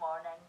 morning.